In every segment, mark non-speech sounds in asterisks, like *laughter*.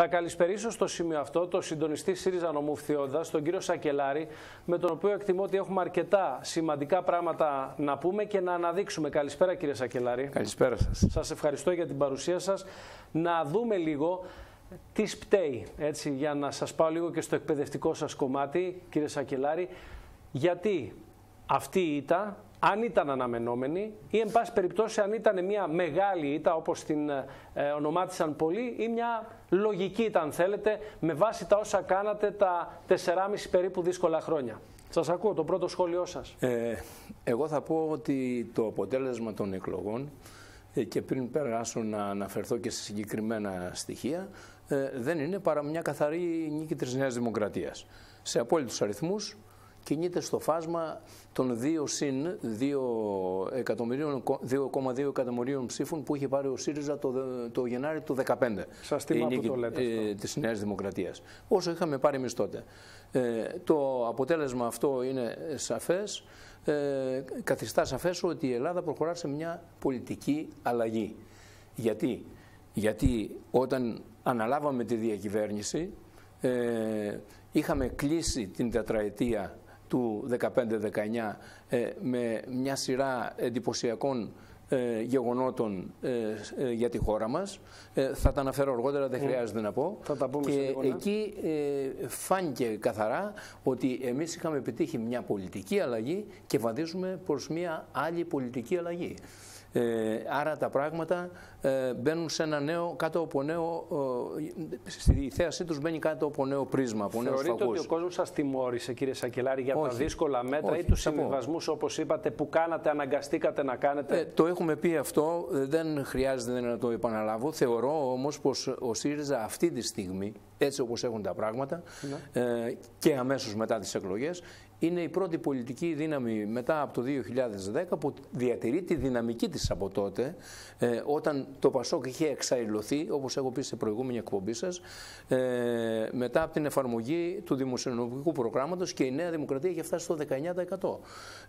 Θα καλησπερίσω στο σημείο αυτό το συντονιστή ΣΥΡΙΖΑ Νομού Φθιώδα, τον κύριο Σακελάρη, με τον οποίο εκτιμώ ότι έχουμε αρκετά σημαντικά πράγματα να πούμε και να αναδείξουμε. Καλησπέρα κύριε Σακελάρη. Καλησπέρα σας. Σας ευχαριστώ για την παρουσία σας. Να δούμε λίγο τι σπταίει, έτσι, για να σας πάω λίγο και στο εκπαιδευτικό σας κομμάτι, κύριε Σακελάρη, γιατί αυτή η ήττα αν ήταν αναμενόμενη ή εν πάση περιπτώσει αν ήταν μια μεγάλη ήττα όπως την ε, ονομάτισαν πολλοί ή μια λογική ήττα αν θέλετε με βάση τα όσα κάνατε τα 4,5 περίπου δύσκολα χρόνια. Σας ακούω το πρώτο σχόλιο σας. Ε, εγώ θα πω ότι το αποτέλεσμα των εκλογών ε, και πριν περάσω να αναφερθώ και σε συγκεκριμένα στοιχεία ε, δεν είναι παρά μια καθαρή νίκη της Νέας Δημοκρατίας. Σε απόλυτους αριθμούς κινείται στο φάσμα των 2 συν 2,2 εκατομμυρίων ψήφων που είχε πάρει ο ΣΥΡΙΖΑ το, το Γενάρη του 2015. Σας τιμά που το λέτε ε, της Νέας Δημοκρατίας. Όσο είχαμε πάρει εμείς τότε. Ε, το αποτέλεσμα αυτό είναι σαφές. Ε, καθιστά σαφές ότι η Ελλάδα προχωρά σε μια πολιτική αλλαγή. Γιατί, Γιατί όταν αναλάβαμε τη διακυβέρνηση ε, είχαμε κλείσει την τετραετία του 15-19 ε, με μια σειρά εντυπωσιακών ε, γεγονότων ε, για τη χώρα μας. θα τα αναφέρω αργότερα, δεν χρειάζεται να πω. Θα τα πούμε και ναι. εκεί φάνηκε καθαρά ότι εμείς είχαμε επιτύχει μια πολιτική αλλαγή και βαδίζουμε προς μια άλλη πολιτική αλλαγή. Ε, άρα τα πράγματα ε, μπαίνουν σε ένα νέο, κάτω από νέο, ε, στη θέασή τους μπαίνει κάτω από νέο πρίσμα, από νέους Θεωρείτε ότι ο κόσμος σας τιμώρησε κύριε Σακελάρη για τα δύσκολα μέτρα ή τους συμβιβασμούς όπως είπατε που κάνατε, αναγκαστήκατε να κάνετε; Ε, το έχουμε πει αυτό, δεν χρειάζεται να το επαναλάβω. Θεωρώ όμως πως ο ΣΥΡΙΖΑ αυτή τη στιγμή, έτσι όπως έχουν τα πράγματα ναι. ε, και αμέσως μετά τις εκλογές, είναι η πρώτη πολιτική δύναμη μετά από το 2010 που διατηρεί τη δυναμική της από τότε ε, όταν το Πασόκ είχε εξαϊλωθεί όπως έχω πει σε προηγούμενη εκπομπή σας ε, μετά από την εφαρμογή του δημοσιονομικού προγράμματος και η Νέα Δημοκρατία είχε φτάσει στο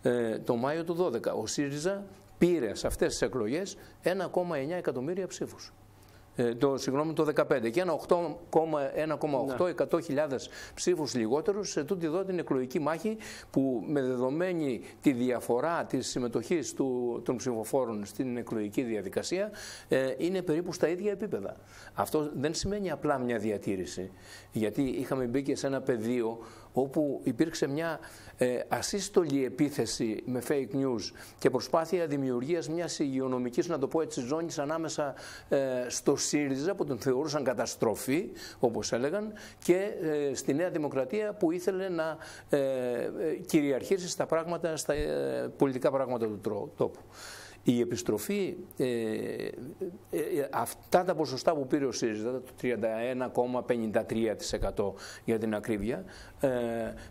19% ε, το Μάιο του 2012 ο ΣΥΡΙΖΑ πήρε σε αυτές τις εκλογές 1,9 εκατομμύρια ψήφους. Ε, το, συγγνώμη, το 2015 και ένα 1,8 ναι. ψήφους λιγότερους σε τούτη εδώ την εκλογική μάχη που με δεδομένη τη διαφορά της συμμετοχής του, των ψηφοφόρων στην εκλογική διαδικασία ε, είναι περίπου στα ίδια επίπεδα. Αυτό δεν σημαίνει απλά μια διατήρηση γιατί είχαμε μπει και σε ένα πεδίο όπου υπήρξε μια ε, ασύστολη επίθεση με fake news και προσπάθεια δημιουργίας μιας υγειονομικής, να το πω έτσι, ζώνης ανάμεσα ε, στο ΣΥΡΙΖΑ που τον θεωρούσαν καταστροφή, όπως έλεγαν, και ε, στη Νέα Δημοκρατία που ήθελε να ε, κυριαρχήσει στα, πράγματα, στα πολιτικά πράγματα του τόπου. Η επιστροφή, ε, ε, αυτά τα ποσοστά που πήρε ο ΣΥΡΙΖΑ, το 31,53% για την ακρίβεια, ε,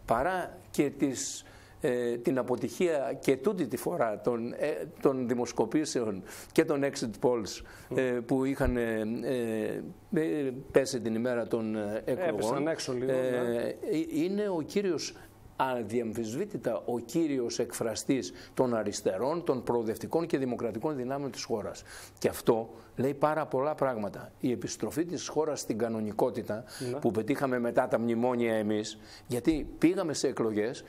παρά και τις ε, την αποτυχία και τούτη τη φορά των, ε, των δημοσκοπήσεων και των exit polls ε, που είχαν πέσει την ημέρα των εκλογών λίγο, ναι. είναι ο κύριος αδιαμφισβήτητα ο κύριος εκφραστής των αριστερών, των προοδευτικών και δημοκρατικών δυνάμεων της χώρας. Και αυτό λέει πάρα πολλά πράγματα. Η επιστροφή της χώρας στην κανονικότητα ναι. που πετύχαμε μετά τα μνημόνια εμείς, γιατί πήγαμε σε εκλογές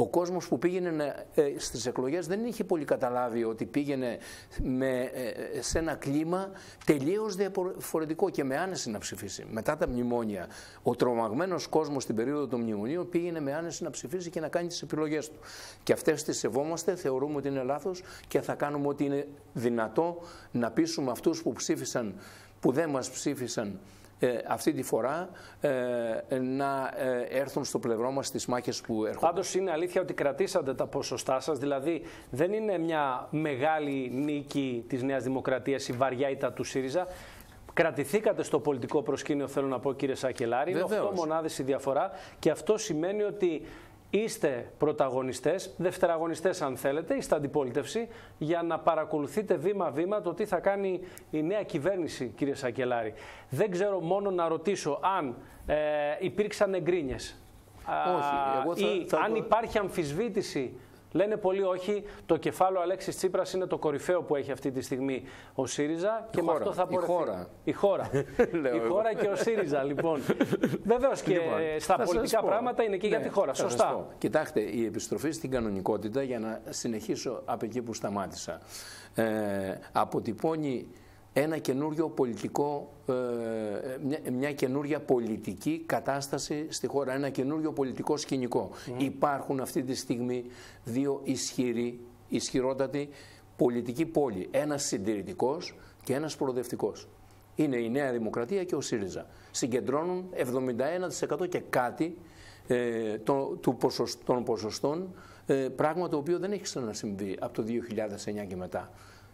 ο κόσμος που πήγαινε ε, στις εκλογές δεν είχε πολύ καταλάβει ότι πήγαινε με, ε, σε ένα κλίμα τελείως διαφορετικό και με άνεση να ψηφίσει. Μετά τα μνημόνια, ο τρομαγμένος κόσμος στην περίοδο των μνημονίων πήγαινε με άνεση να ψηφίσει και να κάνει τις επιλογές του. Και αυτές τις σεβόμαστε, θεωρούμε ότι είναι λάθος και θα κάνουμε ότι είναι δυνατό να πείσουμε αυτούς που ψήφισαν, που δεν μας ψήφισαν ε, αυτή τη φορά ε, να ε, έρθουν στο πλευρό μας τις μάχες που έρχονται. Πάντως είναι αλήθεια ότι κρατήσατε τα ποσοστά σας, δηλαδή δεν είναι μια μεγάλη νίκη της Νέας Δημοκρατίας η βαριά ήττα του ΣΥΡΙΖΑ. Κρατηθήκατε στο πολιτικό προσκήνιο, θέλω να πω κύριε Σακελάρη. Είναι 8 μονάδες η διαφορά και αυτό σημαίνει ότι είστε πρωταγωνιστές, δευτεραγωνιστές αν θέλετε, είστε αντιπολίτευση για να παρακολουθείτε βήμα-βήμα το τι θα κάνει η νέα κυβέρνηση κύριε Σακελάρη. Δεν ξέρω μόνο να ρωτήσω αν ε, υπήρξαν εγκρίνιες Όχι, ή αν υπάρχει αμφισβήτηση Λένε πολύ όχι. Το κεφάλαιο Αλέξης Τσίπρας είναι το κορυφαίο που έχει αυτή τη στιγμή ο ΣΥΡΙΖΑ και με αυτό θα πορευτεί. Η χώρα. Η χώρα. *laughs* η χώρα και ο ΣΥΡΙΖΑ, λοιπόν. *laughs* Βεβαίως και λοιπόν, στα πολιτικά πράγματα είναι και ναι, για τη χώρα. Σωστά. Κοιτάξτε, η επιστροφή στην κανονικότητα, για να συνεχίσω από εκεί που σταμάτησα, ε, αποτυπώνει ένα καινούριο πολιτικό, ε, μια, μια καινούρια πολιτική κατάσταση στη χώρα, ένα καινούριο πολιτικό σκηνικό. Υπάρχουν αυτή τη στιγμή δύο ισχυροί, ισχυρότατοι πολιτικοί πόλοι. Ένας συντηρητικός και ένας προοδευτικός. Είναι η Νέα Δημοκρατία και ο ΣΥΡΙΖΑ. Συγκεντρώνουν 71% και κάτι ε, το, του των ποσοστών, ε, πράγμα το οποίο δεν έχει ξανασυμβεί από το 2009 και μετά.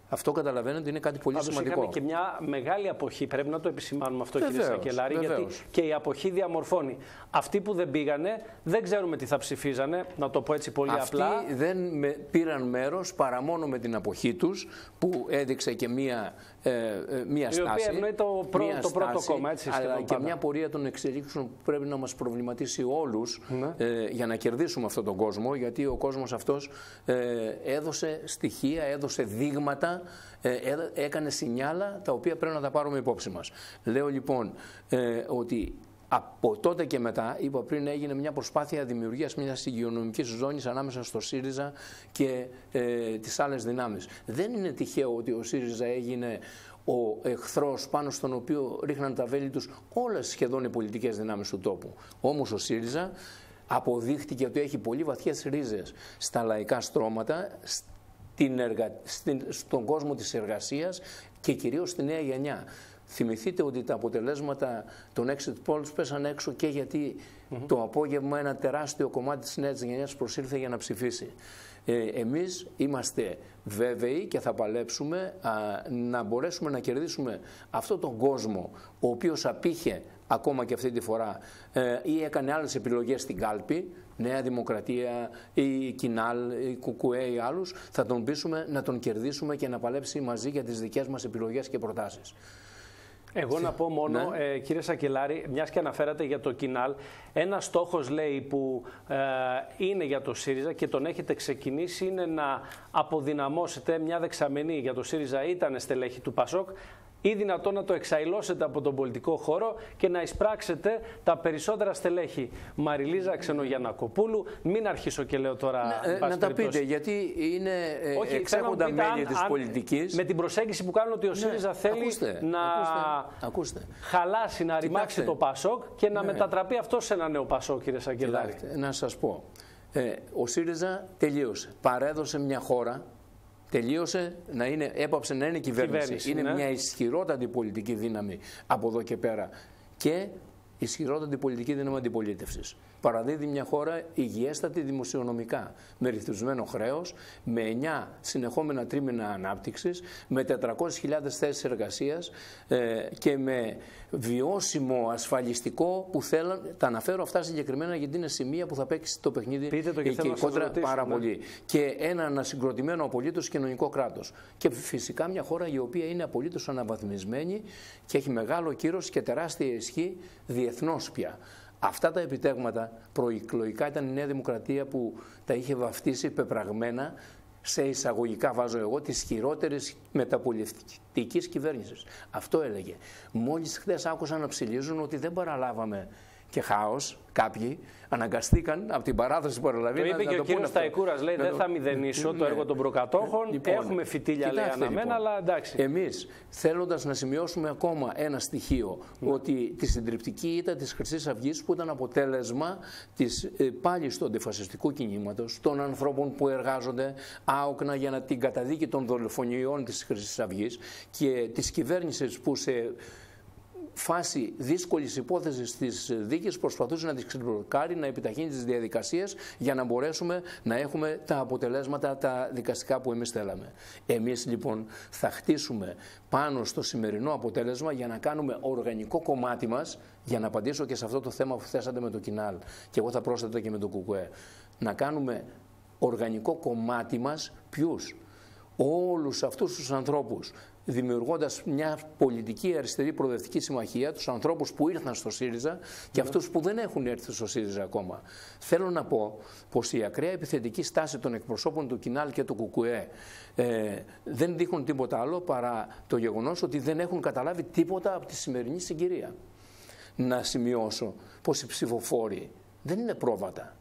Αυτό καταλαβαίνετε ότι είναι κάτι πολύ Πάντως σημαντικό. Είχαμε και μια μεγάλη αποχή. Πρέπει να το επισημάνουμε αυτό, βεβαίως, κύριε Σακελάρη, γιατί και η αποχή διαμορφώνει. Αυτοί που δεν πήγανε δεν ξέρουμε τι θα ψηφίζανε, να το πω έτσι πολύ Αυτοί απλά. Αυτοί δεν με, πήραν μέρος παρά μόνο με την αποχή τους, που έδειξε και μια, ε, ε μια στάση. Η οποία ευνοεί το, πρω, το πρώτο κόμμα, έτσι Αλλά και μια πορεία των εξελίξεων που πρέπει να μας προβληματίσει όλους ναι. ε, για να κερδίσουμε αυτόν τον κόσμο, γιατί ο κόσμος αυτός ε, έδωσε στοιχεία, έδωσε δείγματα ε, έκανε σινιάλα τα οποία πρέπει να τα πάρουμε υπόψη μας. Λέω λοιπόν ε, ότι από τότε και μετά, είπα πριν, έγινε μια προσπάθεια δημιουργίας μιας υγειονομικής ζώνης ανάμεσα στο ΣΥΡΙΖΑ και ε, τις άλλες δυνάμεις. Δεν είναι τυχαίο ότι ο ΣΥΡΙΖΑ έγινε ο εχθρός πάνω στον οποίο ρίχναν τα βέλη τους όλες σχεδόν οι πολιτικές δυνάμεις του τόπου. Όμως ο ΣΥΡΙΖΑ αποδείχτηκε ότι έχει πολύ βαθιές ρίζες στα λαϊκά στρώματα, την εργα... στον κόσμο της εργασίας και κυρίως στη νέα γενιά. Θυμηθείτε ότι τα αποτελέσματα των exit polls πέσαν έξω και γιατί το απόγευμα ένα τεράστιο κομμάτι της νέας γενιάς προσήλθε για να ψηφίσει. Ε, εμείς είμαστε βέβαιοι και θα παλέψουμε να μπορέσουμε να κερδίσουμε αυτόν τον κόσμο ο οποίος απήχε ακόμα και αυτή τη φορά ε, ή έκανε άλλες επιλογές στην κάλπη Νέα Δημοκρατία, η Κινάλ, η Κουκουέ ή άλλους, θα τον πείσουμε να τον κερδίσουμε και να παλέψει μαζί για τις δικές μας επιλογές και προτάσεις. Εγώ να πω μόνο, ναι. ε, κύριε Σακελάρη, μιας και αναφέρατε για το Κινάλ, ένας στόχος λέει που ε, είναι για το ΣΥΡΙΖΑ και τον έχετε ξεκινήσει είναι να αποδυναμώσετε μια δεξαμενή για το ΣΥΡΙΖΑ ήταν στελέχη του ΠΑΣΟΚ, ή δυνατόν να το εξαϊλώσετε από τον πολιτικό χώρο και να εισπράξετε τα περισσότερα στελέχη. Μαριλίζα Ξενογιανακοπούλου, μην αρχίσω και λέω τώρα. Ναι, ε, να τα πείτε, γιατί είναι ε, Όχι, εξέχοντα μέλη της πολιτικής. Με την προσέγγιση που κάνουν ότι ο ναι, ΣΥΡΙΖΑ θέλει ακούστε, να ακούστε, χαλάσει, να ρημάξει το Πασόκ και να ναι. μετατραπεί αυτό σε ένα νέο Πασόκ, κύριε Σαγκελάρη. Να σας πω. Ε, ο ΣΥΡΙΖΑ τελείωσε. Παρέδωσε μια χώρα τελείωσε να είναι, έπαψε να είναι κυβέρνηση. κυβέρνηση είναι ναι. μια ισχυρότατη πολιτική δύναμη από εδώ και πέρα. Και ισχυρότατη πολιτική δύναμη αντιπολίτευσης παραδίδει μια χώρα υγιέστατη δημοσιονομικά, με ρυθμισμένο χρέος, με 9 συνεχόμενα τρίμηνα ανάπτυξης, με 400.000 θέσεις εργασίας ε, και με βιώσιμο ασφαλιστικό που θέλουν. Τα αναφέρω αυτά συγκεκριμένα γιατί είναι σημεία που θα παίξει το παιχνίδι Πείτε το και, και κόντρα πάρα ναι. πολύ. Και ένα ανασυγκροτημένο απολύτως κοινωνικό κράτος. Και φυσικά μια χώρα η οποία είναι απολύτως αναβαθμισμένη και έχει μεγάλο κύρος και τεράστια ισχύ διεθνώς πια. Αυτά τα επιτέγματα προεκλογικά ήταν η Νέα Δημοκρατία που τα είχε βαφτίσει πεπραγμένα σε εισαγωγικά βάζω εγώ της χειρότερης μεταπολιτικής κυβέρνησης. Αυτό έλεγε. Μόλις χθες άκουσα να ψηλίζουν ότι δεν παραλάβαμε και χάος κάποιοι αναγκαστήκαν από την παράδοση που παραλαβεί. Το είπε και ο κύριος Σταϊκούρα, λέει: Δεν θα μηδενίσω το ναι. έργο των προκατόχων. Λοιπόν, Έχουμε φυτίλια λέει αναμένα, λοιπόν, αλλά εντάξει. Εμείς θέλοντας να σημειώσουμε ακόμα ένα στοιχείο, ναι. ότι τη συντριπτική ήττα της Χρυσής Αυγής που ήταν αποτέλεσμα της ε, πάλι στο αντιφασιστικού κινήματος, των ανθρώπων που εργάζονται άοκνα για να την καταδίκη των δολοφονιών της Χρυσής Αυγής και της κυβέρνησης που σε φάση δύσκολης υπόθεσης της δίκης προσπαθούσε να της ξεμπλοκάρει, να επιταχύνει τις διαδικασίες για να μπορέσουμε να έχουμε τα αποτελέσματα τα δικαστικά που εμείς θέλαμε. Εμείς λοιπόν θα χτίσουμε πάνω στο σημερινό αποτέλεσμα για να κάνουμε οργανικό κομμάτι μας, για να απαντήσω και σε αυτό το θέμα που θέσατε με το Κινάλ και εγώ θα πρόσθετα και με το Κουκουέ. Να κάνουμε οργανικό κομμάτι μας ποιους; Όλους αυτούς τους ανθρώπους δημιουργώντας μια πολιτική αριστερή προοδευτική συμμαχία, τους ανθρώπους που ήρθαν στο ΣΥΡΙΖΑ και ναι. αυτούς που δεν έχουν έρθει στο ΣΥΡΙΖΑ ακόμα. Θέλω να πω πως η ακραία επιθετική στάση των εκπροσώπων του Κινάλ και του ΚΚΕ ε, δεν δείχνουν τίποτα άλλο παρά το γεγονός ότι δεν έχουν καταλάβει τίποτα από τη σημερινή συγκυρία. Να σημειώσω πως οι ψηφοφόροι δεν είναι πρόβατα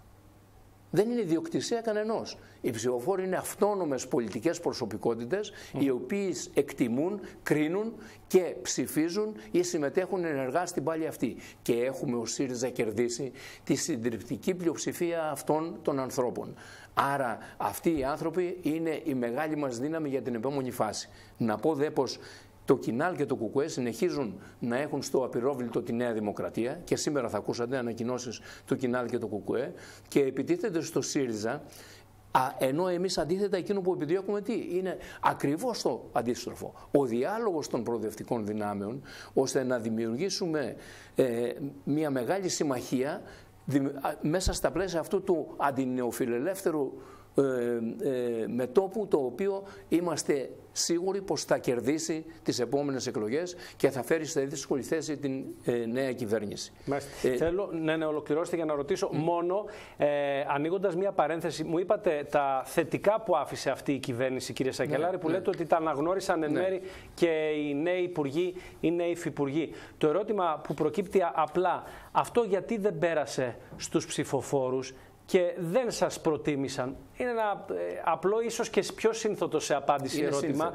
δεν είναι ιδιοκτησία κανενός. Οι ψηφοφόροι είναι αυτόνομες πολιτικές προσωπικότητες, οι οποίες εκτιμούν, κρίνουν και ψηφίζουν ή συμμετέχουν ενεργά στην πάλη αυτή. Και έχουμε ο ΣΥΡΙΖΑ κερδίσει τη συντριπτική πλειοψηφία αυτών των ανθρώπων. Άρα αυτοί οι άνθρωποι είναι η μεγάλη μας δύναμη για την επόμενη φάση. Να πω δε πως το Κινάλ και το Κουκουέ συνεχίζουν να έχουν στο απειρόβλητο τη Νέα Δημοκρατία και σήμερα θα ακούσατε ανακοινώσεις του Κινάλ και του Κουκουέ και επιτίθεται στο ΣΥΡΙΖΑ ενώ εμείς αντίθετα εκείνο που επιδιώκουμε τι; Είναι ακριβώς το αντίστροφο. Ο διάλογος των προοδευτικών δυνάμεων ώστε να δημιουργήσουμε ε, μια μεγάλη συμμαχία μέσα στα πλαίσια αυτού του αντινεοφιλελεύθερου ε, ε, μετόπου το οποίο είμαστε σίγουροι πως θα κερδίσει τις επόμενες εκλογές και θα φέρει στη δύσκολη θέση την ε, νέα κυβέρνηση. Ε, Θέλω ναι, ναι, ολοκληρώσετε για να ρωτήσω μόνο, ε, ανοίγοντας μια παρένθεση, μου είπατε τα θετικά που άφησε αυτή η κυβέρνηση, κύριε Σακελάρη, ναι, που ναι. λέτε ότι τα αναγνώρισαν εν ναι. μέρη και οι νέοι υπουργοί, οι νέοι υφυπουργοί. Το ερώτημα που προκύπτει απλά, αυτό γιατί δεν πέρασε στους ψηφοφόρους, και δεν σας προτίμησαν. Είναι ένα ε, απλό, ίσως και πιο σύνθετο σε απάντηση είναι ερώτημα.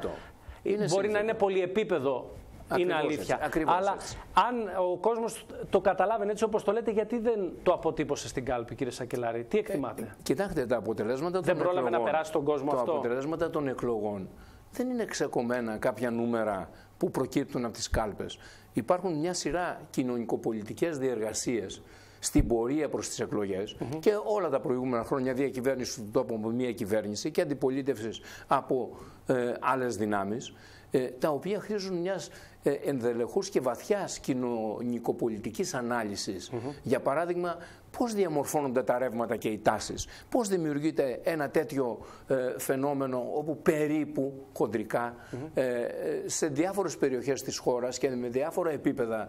Είναι Μπορεί να είναι πολυεπίπεδο είναι αλήθεια. Έτσι, Αλλά αν ο κόσμος το καταλάβαινε έτσι όπως το λέτε, γιατί δεν το αποτύπωσε στην κάλπη, κύριε Σακελάρη, τι εκτιμάτε; Ε, κοιτάξτε τα αποτελέσματα των δεν εκλογών. Δεν πρόλαβε να περάσει τον κόσμο το αυτό; Τα αποτελέσματα των εκλογών δεν είναι ξεκομμένα κάποια νούμερα που προκύπτουν από τις κάλπες. Υπάρχουν μια σειρά κοινωνικοπολιτικές διεργασίες στην πορεία προς τις εκλογές και όλα τα προηγούμενα χρόνια διακυβέρνηση του τόπου από μια κυβέρνηση και αντιπολίτευσης από ε, άλλες δυνάμεις ε, τα οποία χρήζουν μιας ε, ενδελεχούς και βαθιάς κοινωνικοπολιτικής ανάλυσης. Για παράδειγμα, πώς διαμορφώνονται τα ρεύματα και οι τάσεις, πώς δημιουργείται ένα τέτοιο ε, φαινόμενο όπου περίπου κοντρικά ε, σε διάφορες περιοχές της χώρας και με διάφορα επίπεδα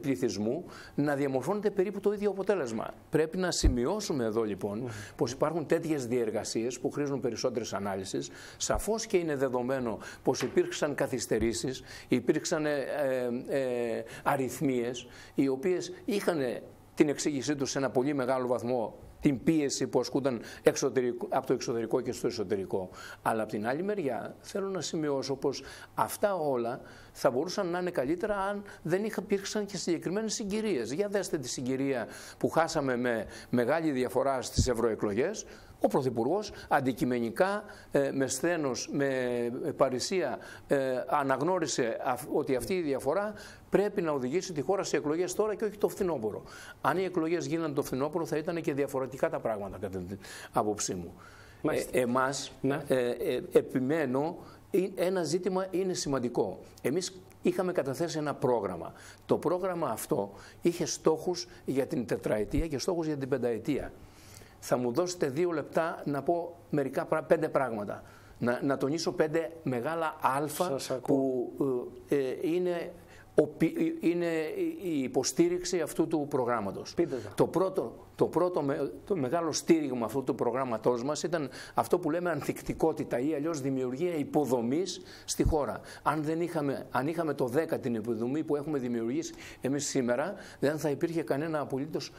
πληθυσμού να διαμορφώνεται περίπου το ίδιο αποτέλεσμα. Πρέπει να σημειώσουμε εδώ λοιπόν mm πως υπάρχουν τέτοιες διεργασίες που χρήζουν περισσότερες ανάλυσεις. Σαφώς και είναι δεδομένο πως υπήρξαν καθυστερήσεις, υπήρξαν ε, ε, αριθμίες οι οποίες είχαν την εξήγησή τους σε ένα πολύ μεγάλο βαθμό την πίεση που ασκούνταν από το εξωτερικό και στο εσωτερικό. Αλλά από την άλλη μεριά θέλω να σημειώσω πως αυτά όλα θα μπορούσαν να είναι καλύτερα αν δεν υπήρξαν και συγκεκριμένες συγκυρίες. Για δέστε τη συγκυρία που χάσαμε με μεγάλη διαφορά στις ευρωεκλογές, ο Πρωθυπουργός αντικειμενικά, ε, με σθένος, με παρησία, ε, αναγνώρισε ότι αυτή η διαφορά πρέπει να οδηγήσει τη χώρα σε εκλογές τώρα και όχι το φθινόπωρο. Αν οι εκλογές γίνανε το φθινόπωρο, θα ήταν και διαφορετικά τα πράγματα, κατά την άποψή μου. Ε, εμάς, ναι. ε, ε, επιμένω, ένα ζήτημα είναι σημαντικό. Εμείς είχαμε καταθέσει ένα πρόγραμμα. Το πρόγραμμα αυτό είχε στόχους για την τετραετία και στόχους για την πενταετία θα μου δώσετε δύο λεπτά να πω μερικά πέντε πράγματα. Να, να τονίσω πέντε μεγάλα αλφα που ε, ε, είναι, είναι η υποστήριξη αυτού του προγράμματος. Το πρώτο, το πρώτο το μεγάλο στήριγμα αυτού του προγράμματός μας ήταν αυτό που λέμε ανθεκτικότητα ή αλλιώς δημιουργία υποδομής στη χώρα. Αν, δεν είχαμε, αν είχαμε το 10 την υποδομή που έχουμε δημιουργήσει εμείς σήμερα, δεν θα υπήρχε κανένα απολύτως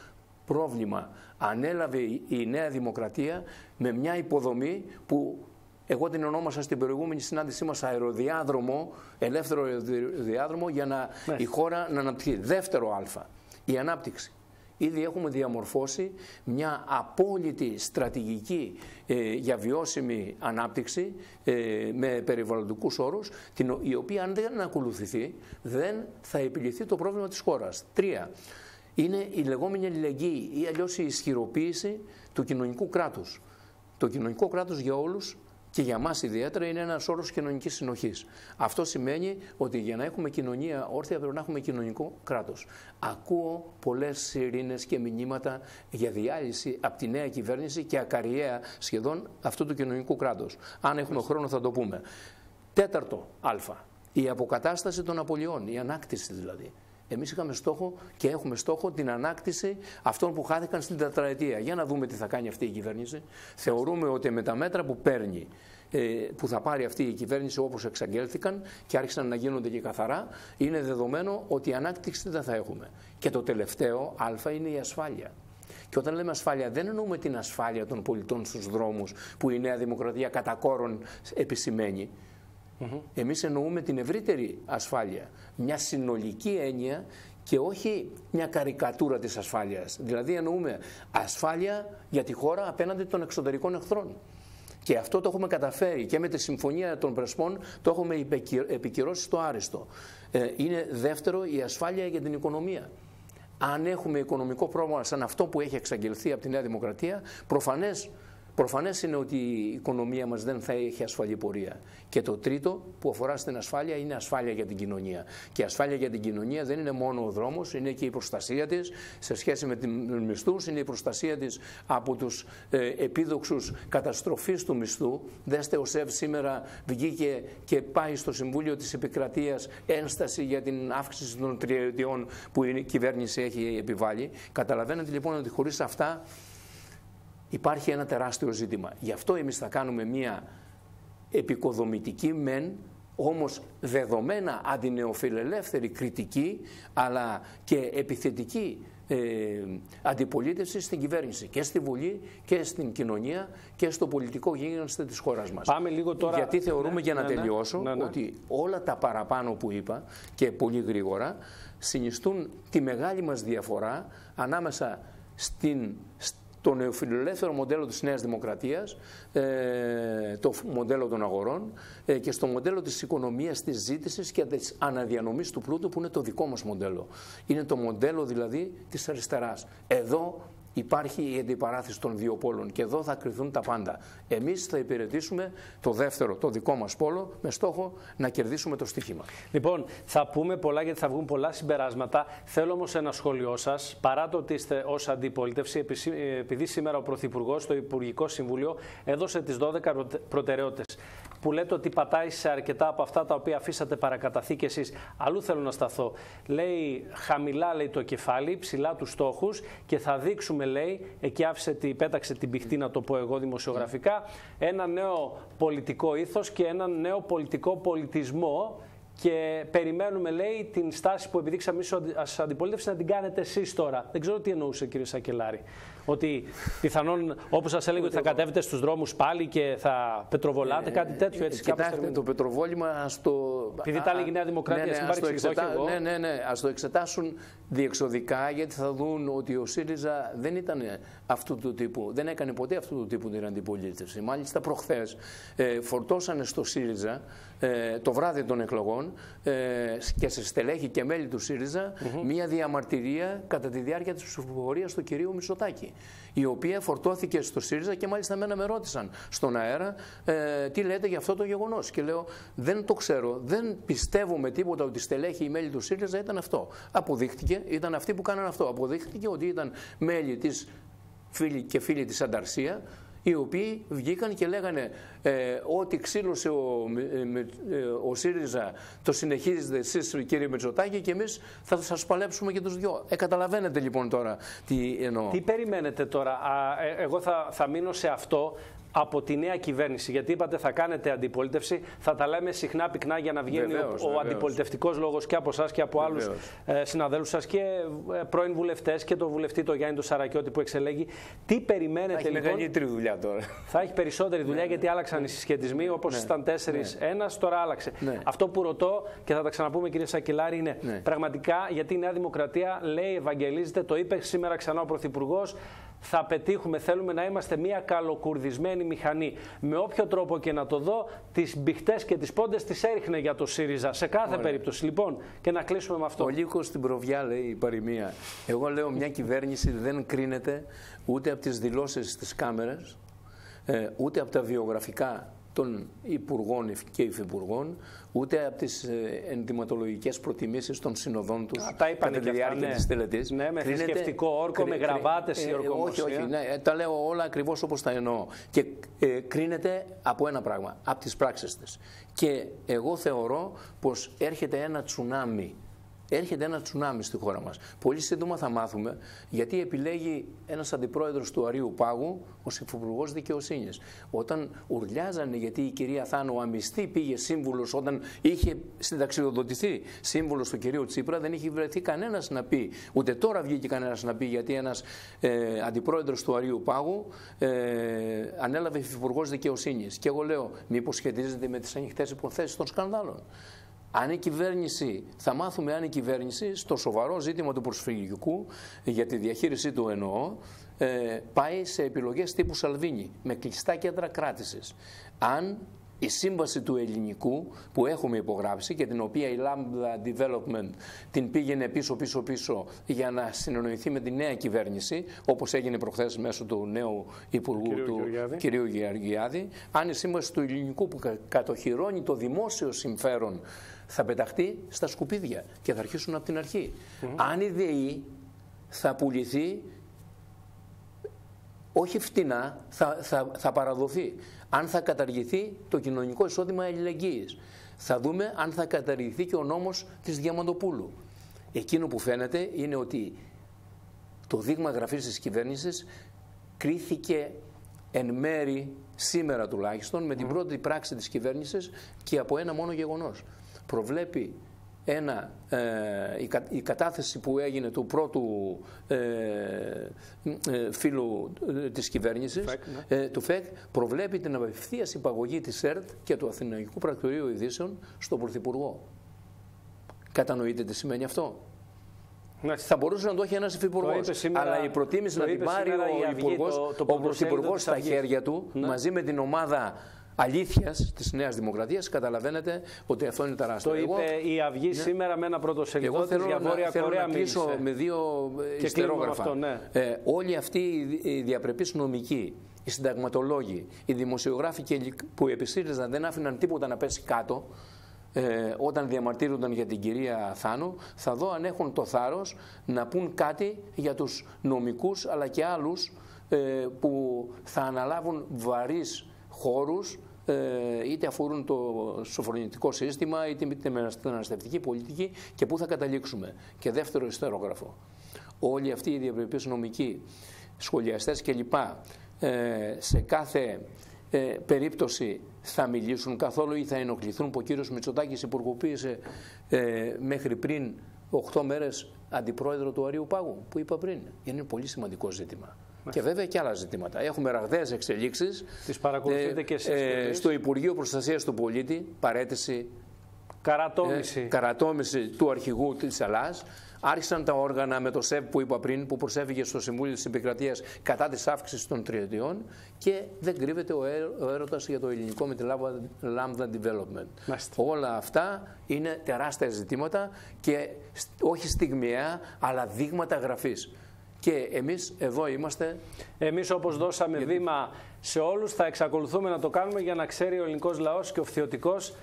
πρόβλημα ανέλαβε η Νέα Δημοκρατία με μια υποδομή που εγώ την ονόμασα στην προηγούμενη συνάντησή μας αεροδιάδρομο, ελεύθερο αεροδιάδρομο για να ναι. η χώρα να αναπτυχθεί. Δεύτερο α, η ανάπτυξη. Ήδη έχουμε διαμορφώσει μια απόλυτη στρατηγική ε, για βιώσιμη ανάπτυξη ε, με περιβαλλοντικούς όρους, την, η οποία αν δεν ακολουθηθεί δεν θα επιληθεί το πρόβλημα της χώρας. Τρία, είναι η λεγόμενη αλληλεγγύη ή αλλιώς η ισχυροποίηση του κοινωνικού κράτους. Το κοινωνικό κράτος για όλους και για μας ιδιαίτερα είναι ένας όρος κοινωνικής συνοχής. Αυτό σημαίνει ότι για να έχουμε κοινωνία όρθια πρέπει να έχουμε κοινωνικό κράτος. Ακούω πολλές σιρήνες και μηνύματα για διάλυση από τη νέα κυβέρνηση και ακαριέα σχεδόν αυτού του κοινωνικού κράτους. Αν έχουμε χρόνο θα το πούμε. Τέταρτο Α. Η αποκατάσταση των απολειών, η ανάκτηση δηλαδή. Εμείς είχαμε στόχο και έχουμε στόχο την ανάκτηση αυτών που χάθηκαν στην τετραετία. Για να δούμε τι θα κάνει αυτή η κυβέρνηση. Θεωρούμε ότι με τα μέτρα που παίρνει ε, που θα πάρει αυτή η κυβέρνηση όπως εξαγγέλθηκαν και άρχισαν να γίνονται και καθαρά, είναι δεδομένο ότι η ανάκτηση δεν θα έχουμε. Και το τελευταίο α είναι η ασφάλεια. Και όταν λέμε ασφάλεια, δεν εννοούμε την ασφάλεια των πολιτών στους δρόμους που η Νέα Δημοκρατία κατά κόρον επισημαίνει. Mm Εμείς εννοούμε την ευρύτερη ασφάλεια. Μια συνολική έννοια και όχι μια καρικατούρα της ασφάλειας. Δηλαδή εννοούμε ασφάλεια για τη χώρα απέναντι των εξωτερικών εχθρών. Και αυτό το έχουμε καταφέρει και με τη Συμφωνία των Πρεσπών το έχουμε επικυρώσει στο άριστο. Ε, είναι δεύτερο η ασφάλεια για την οικονομία. Αν έχουμε οικονομικό πρόβλημα σαν αυτό που έχει εξαγγελθεί από τη Νέα Δημοκρατία, προφανές Προφανές είναι ότι η οικονομία μας δεν θα έχει ασφαλή πορεία. Και το τρίτο που αφορά στην ασφάλεια είναι ασφάλεια για την κοινωνία. Και ασφάλεια για την κοινωνία δεν είναι μόνο ο δρόμος, είναι και η προστασία της σε σχέση με την μισθούς, είναι η προστασία της από τους ε, επίδοξους καταστροφής του μισθού. Δέστε ο ΣΕΒ σήμερα βγήκε και πάει στο Συμβούλιο της Επικρατείας ένσταση για την αύξηση των τριετιών που η κυβέρνηση έχει επιβάλει. Καταλαβαίνετε λοιπόν ότι χωρίς αυτά υπάρχει ένα τεράστιο ζήτημα. Γι' αυτό εμείς θα κάνουμε μια επικοδομητική μεν, όμως δεδομένα αντινεοφιλελεύθερη κριτική, αλλά και επιθετική ε, αντιπολίτευση στην κυβέρνηση και στη Βουλή και στην κοινωνία και στο πολιτικό γίγνεσθε της χώρας μας. Πάμε λίγο τώρα... Γιατί θεωρούμε, ναι, για να ναι, ναι. τελειώσω, ότι όλα τα παραπάνω που είπα και πολύ γρήγορα συνιστούν τη μεγάλη μας διαφορά ανάμεσα στην, το νεοφιλελεύθερο μοντέλο της Νέας Δημοκρατίας, ε, το μοντέλο των αγορών ε, και στο μοντέλο της οικονομίας της ζήτησης και της αναδιανομής του πλούτου που είναι το δικό μας μοντέλο. Είναι το μοντέλο δηλαδή της αριστεράς. Εδώ υπάρχει η αντιπαράθεση των δύο πόλων και εδώ θα κρυθούν τα πάντα. Εμείς θα υπηρετήσουμε το δεύτερο, το δικό μας πόλο, με στόχο να κερδίσουμε το στοίχημα. Λοιπόν, θα πούμε πολλά γιατί θα βγουν πολλά συμπεράσματα. Θέλω όμως ένα σχόλιο σας, παρά το ότι είστε ως αντιπολίτευση, επειδή σήμερα ο Πρωθυπουργός στο Υπουργικό Συμβούλιο έδωσε τις 12 προτεραιότητες που λέτε ότι πατάει σε αρκετά από αυτά τα οποία αφήσατε παρακαταθήκη εσείς. Αλλού θέλω να σταθώ. Λέει χαμηλά λέει το κεφάλι, ψηλά τους στόχους και θα δείξουμε λέει, εκεί άφησε, πέταξε την πηχτή να το πω εγώ δημοσιογραφικά, ένα νέο πολιτικό ήθος και ένα νέο πολιτικό πολιτισμό και περιμένουμε, λέει, την στάση που επιδείξαμε εμείς ως αντιπολίτευση να την κάνετε εσείς τώρα. Δεν ξέρω τι εννοούσε, κύριε Σακελάρη. Ότι πιθανόν, όπως σας έλεγε, ότι θα κατέβετε στους δρόμους πάλι και θα πετροβολάτε, ε, κάτι τέτοιο έτσι. Κοιτάξτε, το πετροβόλημα ας το. Επειδή τα έλεγε η Νέα Δημοκρατία, ναι, ναι, το εξετά... ναι, ναι, ναι, ας το εξετάσουν διεξοδικά, γιατί θα δουν ότι ο ΣΥΡΙΖΑ δεν ήταν αυτού του τύπου, δεν έκανε ποτέ αυτού του τύπου την αντιπολίτευση. Μάλιστα, προχθές ε, φορτώσανε στο ΣΥΡΙΖΑ ε, το βράδυ των εκλογών ε, και σε στελέχη και μέλη του ΣΥΡΙΖΑ μία διαμαρτυρία κατά τη διάρκεια της ψηφοφορίας του κυρίου Μητσοτάκη η οποία φορτώθηκε στο ΣΥΡΙΖΑ και μάλιστα μένα με ρώτησαν στον αέρα ε, τι λέτε για αυτό το γεγονός και λέω δεν το ξέρω, δεν πιστεύω με τίποτα ότι στελέχη η μέλη του ΣΥΡΙΖΑ ήταν αυτό. Αποδείχτηκε, ήταν αυτοί που κάναν αυτό. Αποδείχτηκε ότι ήταν μέλη της φίλοι και φίλοι της Ανταρσία οι οποίοι βγήκαν και λέγανε ε, ότι ξύλωσε ο, ε, ε, ο ΣΥΡΙΖΑ το συνεχίζετε εσείς κύριε Μετζοτάκη και εμείς θα σας παλέψουμε και τους δυο. Ε, καταλαβαίνετε λοιπόν τώρα τι εννοώ. Τι περιμένετε τώρα; Α, ε, εγώ θα, θα μείνω σε αυτό από τη νέα κυβέρνηση. Γιατί είπατε θα κάνετε αντιπολίτευση. Θα τα λέμε συχνά πυκνά για να βγαίνει βεβαίως, ο, ο αντιπολιτευτικός λόγος και από εσά και από άλλους ε, συναδέλφους σας και ε, πρώην βουλευτές και το βουλευτή το Γιάννη του Σαρακιώτη που εξελέγει. Τι περιμένετε θα έχει λοιπόν; μεγαλύτερη δουλειά τώρα. Θα έχει περισσότερη δουλειά ναι, γιατί ναι. άλλαξαν οι συσχετισμοί. Όπως ναι, ήταν τέσσερι-ένα, τώρα άλλαξε. Αυτό που ρωτώ και θα τα ξαναπούμε κύριε Σακελάρη είναι πραγματικά γιατί η Νέα Δημοκρατία λέει, ευαγγελίζεται, το είπε σήμερα ξανά ο Πρωθυπουργός θα πετύχουμε, θέλουμε να είμαστε μια καλοκουρδισμένη μηχανή. Με όποιο τρόπο και να το δω, τις μπιχτές και τις πόντες τις έριχνε για το ΣΥΡΙΖΑ. Σε κάθε περίπτωση. Λοιπόν, και να κλείσουμε με αυτό. Ο Λύκος στην προβιά λέει η παροιμία. Εγώ λέω μια κυβέρνηση δεν κρίνεται ούτε από τις δηλώσεις της κάμερας, ε, ούτε από τα βιογραφικά των υπουργών και υφυπουργών, ούτε από τις ε, ενδυματολογικές προτιμήσεις των συνοδών τους Α, τα κατά τη διάρκεια ναι. της τελετής. Ναι, με θρησκευτικό όρκο, με γραβάτες η ορκομοσία. Όχι, όχι, ναι, ε, τα λέω όλα ακριβώς όπως τα εννοώ. Και ε, κρίνεται από ένα πράγμα, από τις πράξεις της. Και εγώ θεωρώ πως έρχεται ένα τσουνάμι έρχεται ένα τσουνάμι στη χώρα μας. Πολύ σύντομα θα μάθουμε γιατί επιλέγει ένας αντιπρόεδρος του Αρίου Πάγου ως υφυπουργός δικαιοσύνης. Όταν ουρλιάζανε γιατί η κυρία Θάνο Αμιστή πήγε σύμβουλος όταν είχε συνταξιοδοτηθεί σύμβουλος του κυρίου Τσίπρα, δεν είχε βρεθεί κανένας να πει, ούτε τώρα βγήκε κανένας να πει γιατί ένας ε, αντιπρόεδρος του Αρίου Πάγου ε, ανέλαβε υφυπουργός δικαιοσύνης. Και εγώ λέω, μήπως σχετίζεται με τις ανοιχτές υποθέσεις των σκανδάλων. Αν η κυβέρνηση, θα μάθουμε αν η κυβέρνηση στο σοβαρό ζήτημα του προσφυγικού για τη διαχείρισή του εννοώ, ε, πάει σε επιλογές τύπου Σαλβίνη με κλειστά κέντρα κράτησης. Αν η σύμβαση του ελληνικού που έχουμε υπογράψει και την οποία η Lambda Development την πήγαινε πίσω πίσω πίσω για να συνεννοηθεί με τη νέα κυβέρνηση όπως έγινε προχθές μέσω του νέου Υπουργού του κ. Γεωργιάδη αν η σύμβαση του ελληνικού που κατοχυρώνει το δημόσιο συμφέρον θα πεταχτεί στα σκουπίδια και θα αρχίσουν από την αρχή. Αν η ΔΕΗ θα πουληθεί όχι φτηνά, θα, θα, θα παραδοθεί. Αν θα καταργηθεί το κοινωνικό εισόδημα αλληλεγγύης. Θα δούμε αν θα καταργηθεί και ο νόμος της Διαμαντοπούλου. Εκείνο που φαίνεται είναι ότι το δείγμα γραφής της κυβέρνησης κρίθηκε εν μέρη σήμερα τουλάχιστον με την πρώτη πράξη της κυβέρνησης και από ένα μόνο γεγονός προβλέπει ένα, ε, η, κατάθεση που έγινε του πρώτου ε, ε, φίλου ε, της κυβέρνησης, ναι. ε, του ΦΕΚ, προβλέπει την απευθείας υπαγωγή της ΕΡΤ και του Αθηναϊκού Πρακτορείου Ειδήσεων στον Πρωθυπουργό. Κατανοείτε τι σημαίνει αυτό; Ναι. Θα μπορούσε να το έχει ένας υφυπουργός. Αλλά η προτίμηση να την πάρει ο, Πρωθυπουργός στα χέρια του ναι. μαζί με την ομάδα αλήθειας της Νέας Δημοκρατίας, καταλαβαίνετε ότι αυτό είναι τεράστιο. Το είπε η Αυγή ναι. σήμερα με ένα πρωτοσελίδο της για Βόρεια θέλω Κορέα. να κλείσω με δύο ιστερόγραφα. Ναι. Ε, όλοι αυτοί οι διαπρεπείς νομικοί, οι συνταγματολόγοι, οι δημοσιογράφοι που επί δεν άφηναν τίποτα να πέσει κάτω, ε, όταν διαμαρτύρονταν για την κυρία Θάνο, θα δω αν έχουν το θάρρος να πούν κάτι για τους νομικούς αλλά και άλλους ε, που θα αναλάβουν βαρύς χώρους ε, είτε αφορούν το σοφρονητικό σύστημα είτε την μεταναστευτική πολιτική και πού θα καταλήξουμε. Και δεύτερο ιστερόγραφο. Όλοι αυτοί οι διαπρεπείς νομικοί, σχολιαστές κλπ. Ε, σε κάθε ε, περίπτωση θα μιλήσουν καθόλου ή θα ενοχληθούν που ο κύριος Μητσοτάκης υπουργοποίησε ε, μέχρι πριν 8 μέρες αντιπρόεδρο του Αρίου Πάγου που είπα πριν. Είναι πολύ σημαντικό ζήτημα. Και βέβαια και άλλα ζητήματα. Έχουμε ραγδαίες εξελίξεις. Τις παρακολουθείτε ε, και εσείς. Ε, στο Υπουργείο Προστασίας του Πολίτη, παρέτηση. Καρατόμηση. Ε, καρατόμηση του αρχηγού της Ελλάδα. Άρχισαν τα όργανα με το ΣΕΒ που είπα πριν, που προσέφηκε στο Συμβούλιο της Επικρατείας κατά της αύξησης των τριετιών και δεν κρύβεται ο, ο έρωτας για το ελληνικό με τη Lambda Development. Μάλιστα. Όλα αυτά είναι τεράστια ζητήματα και όχι στιγμιαία, αλλά δείγματα γραφής. Και εμείς εδώ είμαστε. Εμείς όπως δώσαμε βήμα σε όλους θα εξακολουθούμε να το κάνουμε για να ξέρει ο ελληνικός λαός και ο φθιωτικός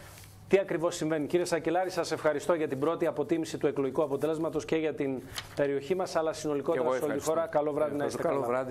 τι ακριβώς συμβαίνει. Κύριε Σακελάρη, σας ευχαριστώ για την πρώτη αποτίμηση του εκλογικού αποτέλεσματος και για την περιοχή μας, αλλά συνολικότερα σε όλη τη χώρα. Καλό βράδυ να είστε καλά.